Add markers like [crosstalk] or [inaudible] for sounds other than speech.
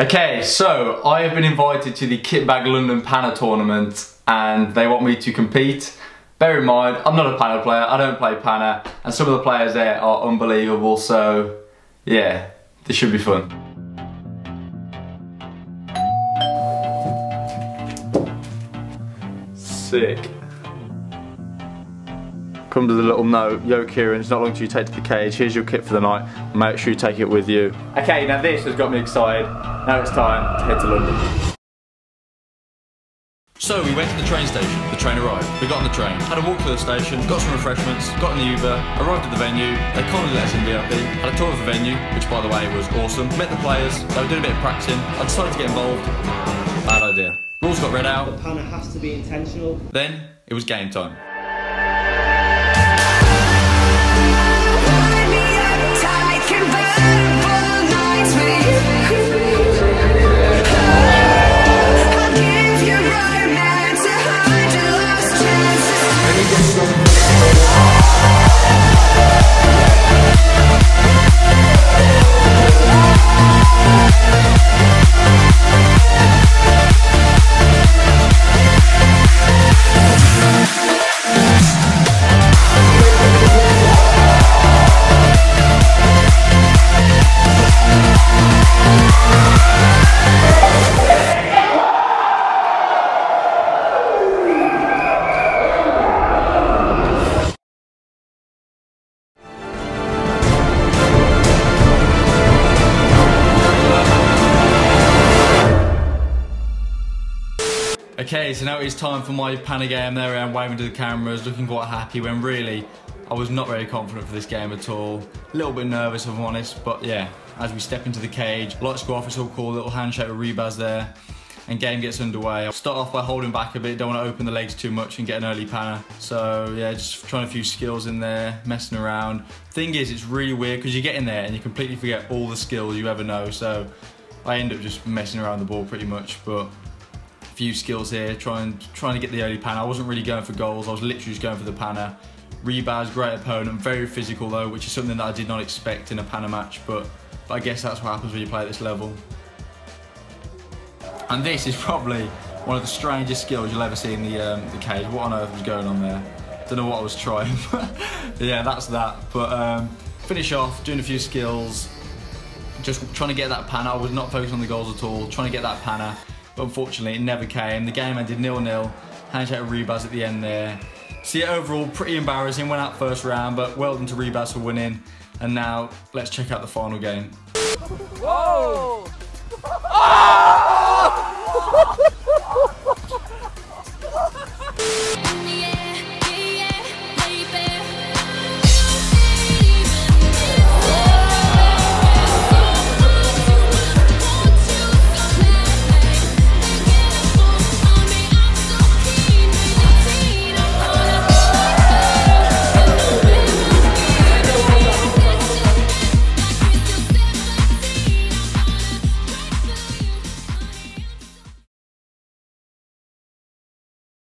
Okay, so I have been invited to the Kitbag London Panna tournament and they want me to compete. Bear in mind, I'm not a Panna player, I don't play Panna, and some of the players there are unbelievable, so yeah, this should be fun. Sick. Come to the little note, Yo Kieran, it's not long till you take to the cage, here's your kit for the night, make sure you take it with you. Okay, now this has got me excited, now it's time to head to London. So we went to the train station, the train arrived, we got on the train, had a walk to the station, got some refreshments, got in the Uber, arrived at the venue, they kindly let us in VIP, had a tour of the venue, which by the way was awesome, met the players, they were doing a bit of practicing, I decided to get involved, bad idea. Rules got read out. The Panna has to be intentional. Then it was game time. Okay, so now it's time for my Panna game. There I am waving to the cameras, looking quite happy when really I was not very confident for this game at all. A little bit nervous if I'm honest, but yeah, as we step into the cage, lights go off, it's all cool, little handshake with Rebaz there, and game gets underway. I'll start off by holding back a bit, don't want to open the legs too much and get an early Panna. So yeah, just trying a few skills in there, messing around. Thing is, it's really weird because you get in there and you completely forget all the skills you ever know, so I end up just messing around the ball pretty much, but few skills here, trying trying to get the early Panna. I wasn't really going for goals, I was literally just going for the Panna. Rebaz, great opponent, very physical though, which is something that I did not expect in a Panna match, but, but I guess that's what happens when you play at this level. And this is probably one of the strangest skills you'll ever see in the, um, the cage. What on earth was going on there? Don't know what I was trying, [laughs] yeah, that's that. But um, finish off, doing a few skills, just trying to get that Panna. I was not focused on the goals at all, trying to get that Panna but unfortunately it never came. The game ended nil-nil, handshake with Rebaz at the end there. So yeah, overall pretty embarrassing, went out first round, but well done to Rebaz for winning. And now let's check out the final game. Whoa! Ah!